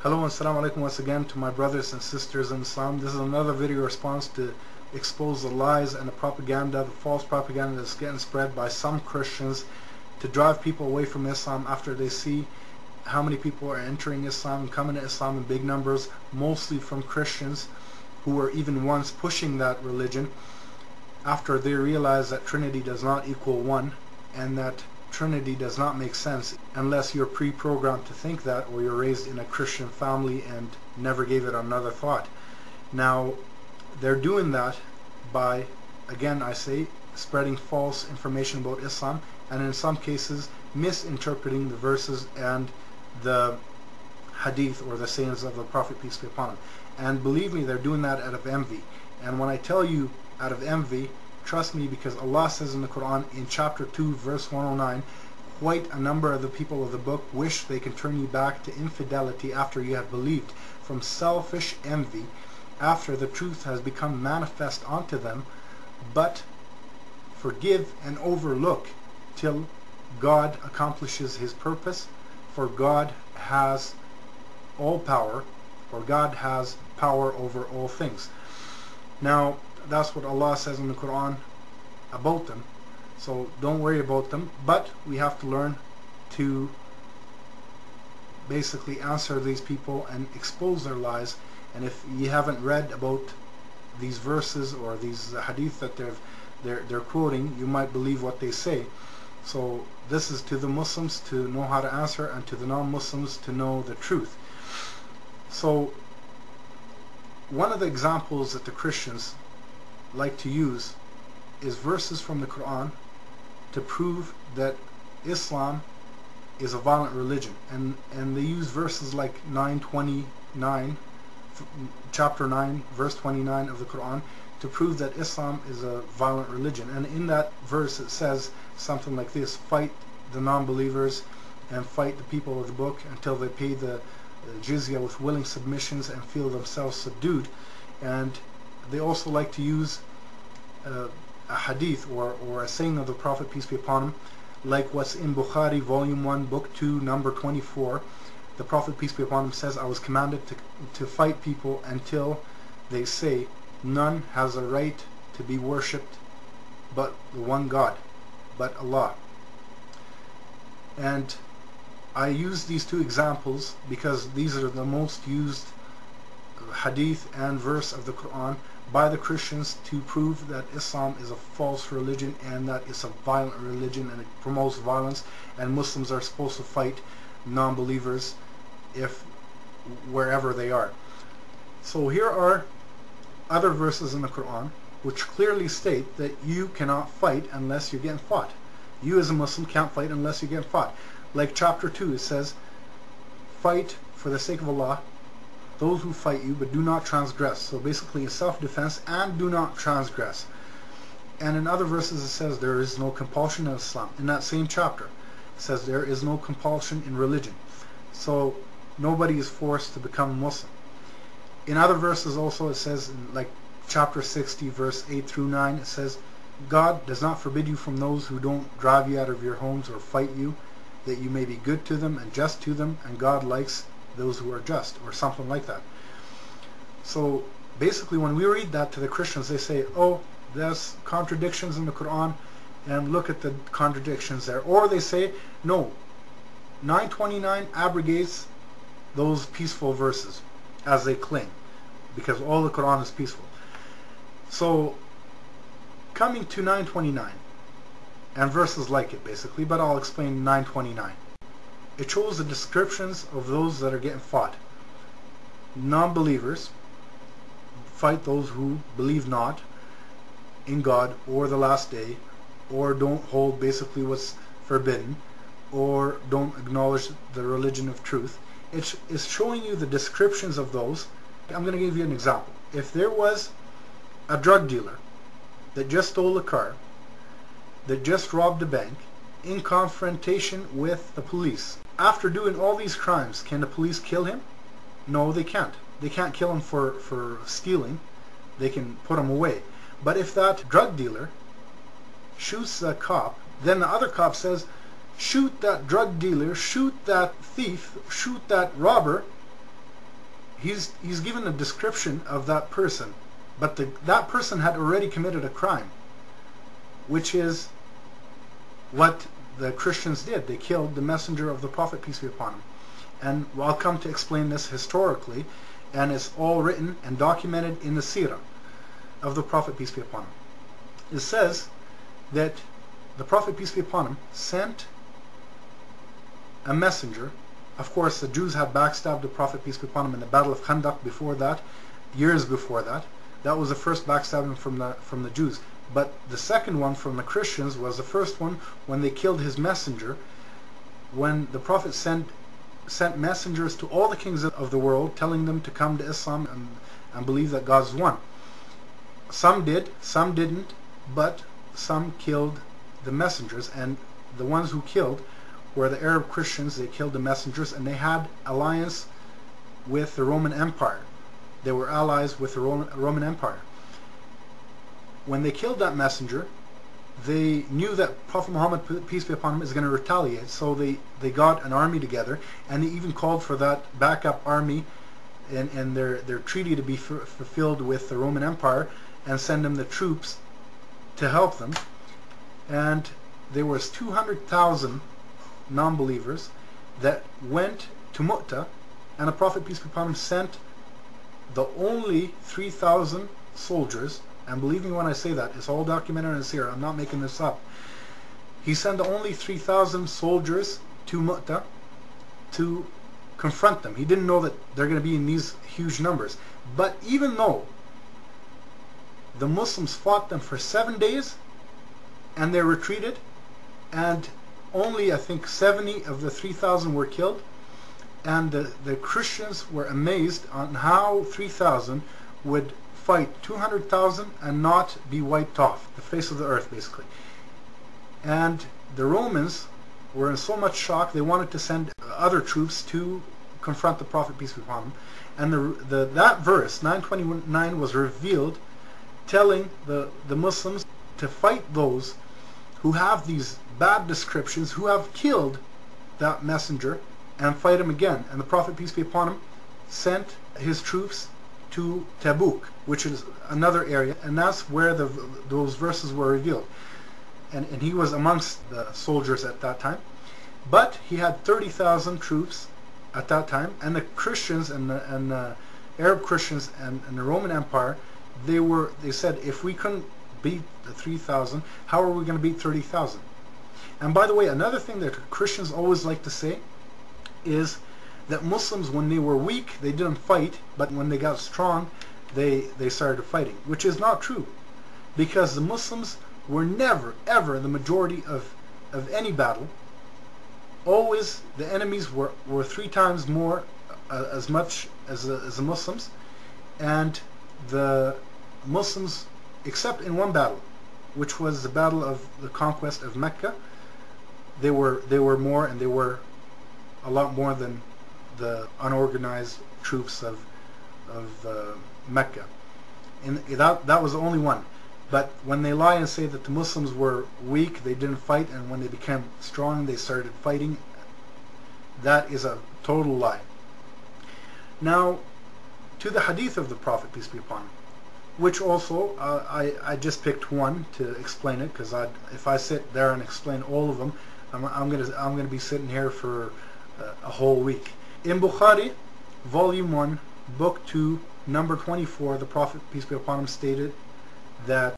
Hello and assalamu alaikum once again to my brothers and sisters in Islam. This is another video response to expose the lies and the propaganda, the false propaganda that's getting spread by some Christians to drive people away from Islam after they see how many people are entering Islam and coming to Islam in big numbers, mostly from Christians who were even once pushing that religion after they realize that Trinity does not equal one and that Trinity does not make sense unless you're pre-programmed to think that or you're raised in a Christian family and never gave it another thought. Now, they're doing that by, again I say, spreading false information about Islam and in some cases misinterpreting the verses and the hadith or the sayings of the Prophet peace be upon him. And believe me, they're doing that out of envy. And when I tell you out of envy, Trust me because Allah says in the Quran in chapter 2 verse 109 quite a number of the people of the book wish they can turn you back to infidelity after you have believed from selfish envy after the truth has become manifest unto them but forgive and overlook till God accomplishes his purpose for God has all power or God has power over all things. Now that's what Allah says in the Quran about them. So don't worry about them. But we have to learn to basically answer these people and expose their lies. And if you haven't read about these verses or these hadith that they're they're they're quoting, you might believe what they say. So this is to the Muslims to know how to answer and to the non-Muslims to know the truth. So one of the examples that the Christians like to use is verses from the Quran to prove that Islam is a violent religion. And and they use verses like 929 chapter 9 verse 29 of the Quran to prove that Islam is a violent religion. And in that verse it says something like this fight the non-believers and fight the people of the book until they pay the jizya with willing submissions and feel themselves subdued. And they also like to use uh, a hadith or, or a saying of the Prophet, peace be upon him, like what's in Bukhari, volume 1, book 2, number 24. The Prophet, peace be upon him, says, I was commanded to, to fight people until they say, none has a right to be worshipped but the one God, but Allah. And I use these two examples because these are the most used hadith and verse of the Quran by the Christians to prove that Islam is a false religion and that it's a violent religion and it promotes violence and Muslims are supposed to fight non-believers if wherever they are. So here are other verses in the Quran which clearly state that you cannot fight unless you're getting fought. You as a Muslim can't fight unless you get fought. Like chapter 2 it says, fight for the sake of Allah those who fight you, but do not transgress. So basically, a self-defense and do not transgress. And in other verses it says there is no compulsion in Islam. In that same chapter, it says there is no compulsion in religion. So nobody is forced to become Muslim. In other verses also it says, like chapter 60, verse 8 through 9, it says, God does not forbid you from those who don't drive you out of your homes or fight you, that you may be good to them and just to them, and God likes those who are just, or something like that. So basically when we read that to the Christians, they say, oh, there's contradictions in the Quran, and look at the contradictions there. Or they say, no, 929 abrogates those peaceful verses, as they claim, because all the Quran is peaceful. So, coming to 929, and verses like it basically, but I'll explain 929. It shows the descriptions of those that are getting fought. Non-believers fight those who believe not in God or the last day or don't hold basically what's forbidden or don't acknowledge the religion of truth. It's, it's showing you the descriptions of those. I'm going to give you an example. If there was a drug dealer that just stole a car, that just robbed a bank, in confrontation with the police, after doing all these crimes, can the police kill him? No, they can't. They can't kill him for, for stealing. They can put him away. But if that drug dealer shoots a cop, then the other cop says, shoot that drug dealer, shoot that thief, shoot that robber, he's he's given a description of that person, but the, that person had already committed a crime, which is what the Christians did. They killed the messenger of the Prophet, peace be upon him. And I'll come to explain this historically, and it's all written and documented in the Sirah of the Prophet, peace be upon him. It says that the Prophet, peace be upon him, sent a messenger. Of course, the Jews had backstabbed the Prophet, peace be upon him, in the Battle of Khandaq before that, years before that. That was the first backstabbing from the from the Jews. But the second one from the Christians was the first one when they killed his messenger. When the Prophet sent sent messengers to all the kings of the world, telling them to come to Islam and, and believe that God's one. Some did, some didn't, but some killed the messengers, and the ones who killed were the Arab Christians. They killed the messengers, and they had alliance with the Roman Empire. They were allies with the Roman Empire. When they killed that messenger, they knew that Prophet Muhammad, peace be upon him, is going to retaliate. So they, they got an army together, and they even called for that backup army and, and their, their treaty to be fulfilled with the Roman Empire and send them the troops to help them. And there was 200,000 non-believers that went to Mu'tah, and the Prophet, peace be upon him, sent the only 3,000 soldiers, and believe me when I say that, it's all documented in Sirah, I'm not making this up. He sent only 3,000 soldiers to Mu'tah to confront them. He didn't know that they're going to be in these huge numbers. But even though the Muslims fought them for seven days and they retreated and only I think 70 of the 3,000 were killed and the, the Christians were amazed on how 3,000 would fight 200,000 and not be wiped off the face of the earth basically and the Romans were in so much shock they wanted to send other troops to confront the Prophet peace be upon him and the, the, that verse 929 was revealed telling the, the Muslims to fight those who have these bad descriptions, who have killed that messenger, and fight him again. And the Prophet, peace be upon him, sent his troops to Tabuk, which is another area, and that's where the, those verses were revealed. And, and he was amongst the soldiers at that time. But he had 30,000 troops at that time, and the Christians and the, and the Arab Christians and, and the Roman Empire they were they said if we couldn't beat the 3,000, how are we going to beat 30,000? And by the way, another thing that Christians always like to say is that Muslims, when they were weak, they didn't fight, but when they got strong, they, they started fighting, which is not true. Because the Muslims were never, ever the majority of, of any battle. Always the enemies were, were three times more, uh, as much as, uh, as the Muslims. And the Muslims, except in one battle, which was the battle of the conquest of Mecca, they were they were more and they were a lot more than the unorganized troops of of uh, Mecca. And that that was the only one. But when they lie and say that the Muslims were weak, they didn't fight, and when they became strong, they started fighting, that is a total lie. Now, to the hadith of the Prophet, peace be upon him, which also uh, I, I just picked one to explain it because if I sit there and explain all of them, I'm, I'm gonna I'm gonna be sitting here for uh, a whole week. In Bukhari, Volume One, Book Two, Number 24, the Prophet peace be upon him stated that